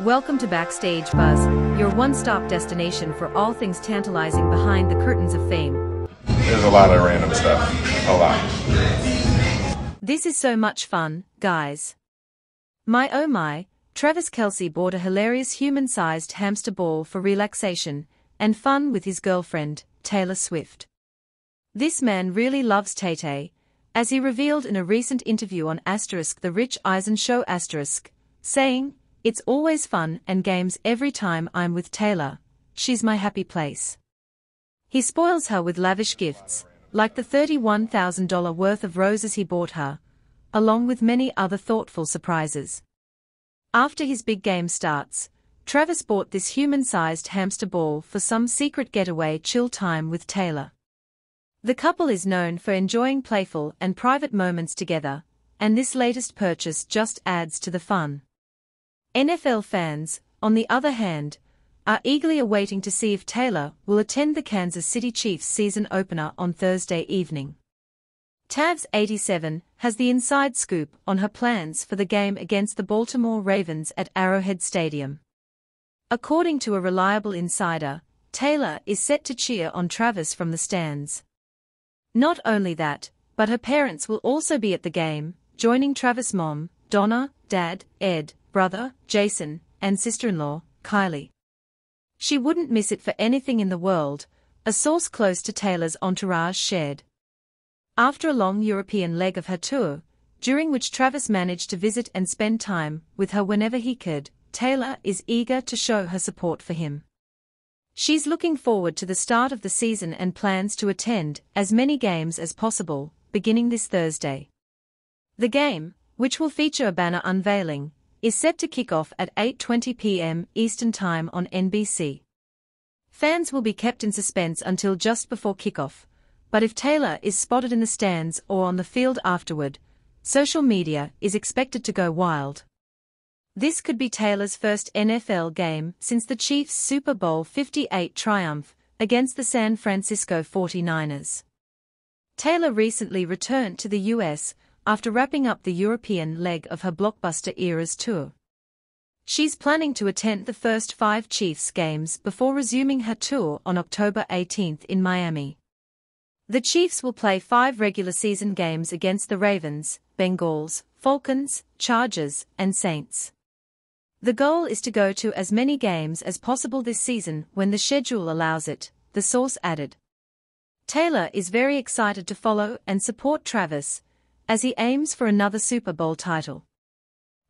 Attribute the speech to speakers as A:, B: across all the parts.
A: Welcome to Backstage Buzz, your one-stop destination for all things tantalizing behind the curtains of fame.
B: There's a lot of random stuff. A lot.
A: This is so much fun, guys. My oh my, Travis Kelce bought a hilarious human-sized hamster ball for relaxation and fun with his girlfriend, Taylor Swift. This man really loves Tay as he revealed in a recent interview on Asterisk The Rich Eisen Show Asterisk, saying, it's always fun and games every time I'm with Taylor, she's my happy place. He spoils her with lavish gifts, like the $31,000 worth of roses he bought her, along with many other thoughtful surprises. After his big game starts, Travis bought this human-sized hamster ball for some secret getaway chill time with Taylor. The couple is known for enjoying playful and private moments together, and this latest purchase just adds to the fun. NFL fans, on the other hand, are eagerly awaiting to see if Taylor will attend the Kansas City Chiefs season opener on Thursday evening. Tavs87 has the inside scoop on her plans for the game against the Baltimore Ravens at Arrowhead Stadium. According to a reliable insider, Taylor is set to cheer on Travis from the stands. Not only that, but her parents will also be at the game, joining Travis' mom, Donna, dad, Ed, brother, Jason, and sister-in-law, Kylie. She wouldn't miss it for anything in the world, a source close to Taylor's entourage shared. After a long European leg of her tour, during which Travis managed to visit and spend time with her whenever he could, Taylor is eager to show her support for him. She's looking forward to the start of the season and plans to attend as many games as possible, beginning this Thursday. The game, which will feature a banner unveiling, is set to kick off at 8.20 p.m. Eastern Time on NBC. Fans will be kept in suspense until just before kickoff, but if Taylor is spotted in the stands or on the field afterward, social media is expected to go wild. This could be Taylor's first NFL game since the Chiefs' Super Bowl 58 triumph against the San Francisco 49ers. Taylor recently returned to the U.S after wrapping up the European leg of her blockbuster Eras tour. She's planning to attend the first five Chiefs games before resuming her tour on October 18 in Miami. The Chiefs will play five regular season games against the Ravens, Bengals, Falcons, Chargers, and Saints. The goal is to go to as many games as possible this season when the schedule allows it, the source added. Taylor is very excited to follow and support Travis, as he aims for another Super Bowl title.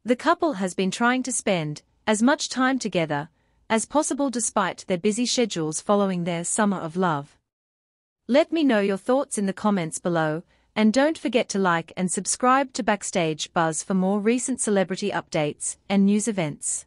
A: The couple has been trying to spend as much time together as possible despite their busy schedules following their summer of love. Let me know your thoughts in the comments below, and don't forget to like and subscribe to Backstage Buzz for more recent celebrity updates and news events.